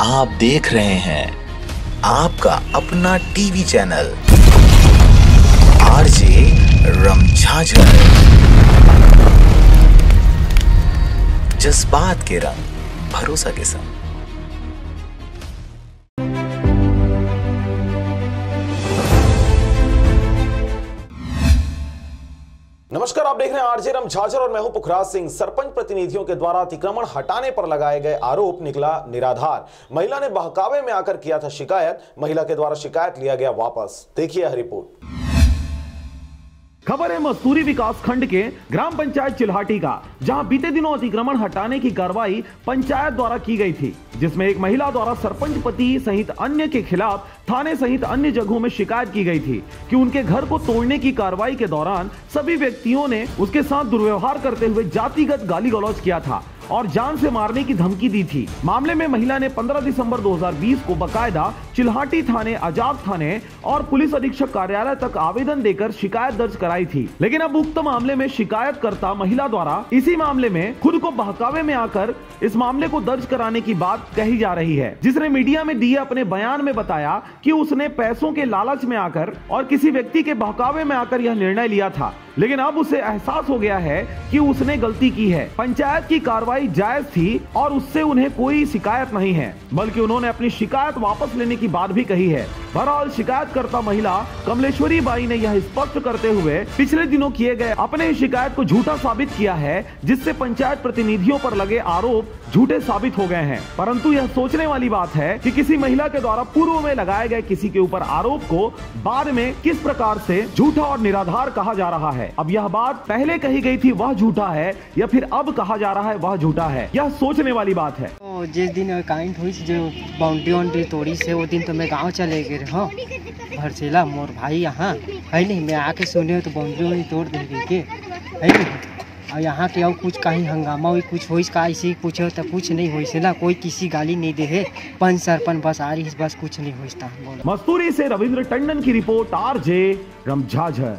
आप देख रहे हैं आपका अपना टीवी चैनल। आरजे रमझाझर। जज्बात के रंग, भरोसा के संग। नमस्कार, आप देख रहे हैं आरजे राम झाझर और मैं हूँ पुखराज सिंह। सरपंच प्रतिनिधियों के द्वारा अतिक्रमण हटाने पर लगाए गए आरोप निकला निराधार। महिला ने बहकावे में आकर किया था शिकायत। महिला के द्वारा शिकायत लिया गया वापस। देखिए रिपोर्ट। खबर है मस्तूरी विकास खंड के ग्राम पंचायत चिल्हाटी का, जहाँ बीते दिनों अतिक्रमण हटाने की कार्रवाई पंचायत द्वारा की गई थी, जिसमें एक महिला द्वारा सरपंच पति सहित अन्य के खिलाफ थाने सहित अन्य जगहों में शिकायत की गई थी कि उनके घर को तोड़ने की कार्रवाई के दौरान सभी व्यक्तियों ने उसके साथ दुर्व्यवहार करते हुए जातिगत गाली गलौज किया था और जान से मारने की धमकी दी थी। मामले में महिला ने 15 दिसंबर 2020 को बकायदा चिल्हाटी थाने, आज़ाद थाने और पुलिस अधीक्षक कार्यालय तक आवेदन देकर शिकायत दर्ज कराई थी। लेकिन अब उक्त मामले में शिकायतकर्ता महिला द्वारा इसी मामले में खुद को बहकावे में आकर इस मामले को दर्ज कराने की बात कही जा रही है, जिसने मीडिया में दिए अपने बयान में बताया कि उसने पैसों के लालच में आकर और किसी व्यक्ति के बहकावे में आकर यह निर्णय लिया था। लेकिन अब उसे एहसास हो गया है कि उसने गलती की है। पंचायत की कार्रवाई जायज़ थी और उससे उन्हें कोई शिकायत नहीं है, बल्कि उन्होंने अपनी शिकायत वापस लेने की बात भी कही है। बहरहाल शिकायतकर्ता महिला कमलेश्वरी बाई ने यह स्पष्ट करते हुए पिछले दिनों किए गए अपने शिकायत को झूठा साबित किया है, जिससे पंचायत प्रतिनिधियों पर लगे आरोप झूठे साबित हो गए हैं। परंतु यह सोचने वाली बात है कि किसी महिला के द्वारा पूर्व में लगाए गए किसी के ऊपर आरोप को बाद में किस प्रकार से झूठा और निराधार कहा जा रहा है। अब यह बात पहले कही गई थी, वह झूठा है, या फिर अब कहा जा रहा है, वह झूठा है? यह सोचने वाली बात है। जिस दिन काइंट हुई, जो बाउंड्री वाउंड्री तोड़ी से, वो दिन तो मैं गाँव चले गए रहो भरसेला मोर भाई यहाँ। है नहीं, मैं आके सुने तो बाउंड्री तोड़ देंगे के। है नहीं। और यहाँ के और कुछ कहीं हंगामा हुई, कुछ होइस का, ऐसे ही पूछो तो कुछ नहीं होइस ना। कोई किसी गाली नहीं दे है। पंच सरपंच बस, आ रही है, बस कुछ नहीं होइस था मस्तूरी से रविंद्र टंडन की रिपोर्ट आर जे रमझाझर।